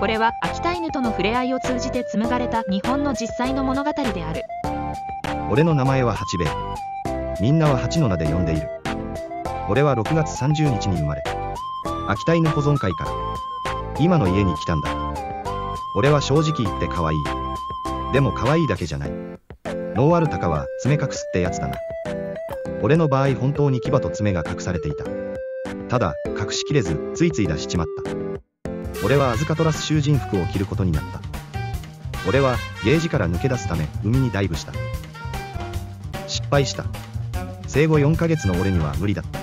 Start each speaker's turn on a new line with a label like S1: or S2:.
S1: これは秋田犬との触れ合いを通じて紡がれた日本の実際の物語である。
S2: 俺の名前は八兵衛。みんなは八の名で呼んでいる。俺は6月30日に生まれ秋田犬保存会から今の家に来たんだ。俺は正直言って可愛い。でも可愛いだけじゃない。ノーアルタカは爪隠すってやつだな。俺の場合本当に牙と爪が隠されていた。ただ隠しきれずついつい出しちまった。俺はアズカトラス囚人服を着ることになった。俺はゲージから抜け出すため海にダイブした。失敗した。生後4ヶ月の俺には無理だった。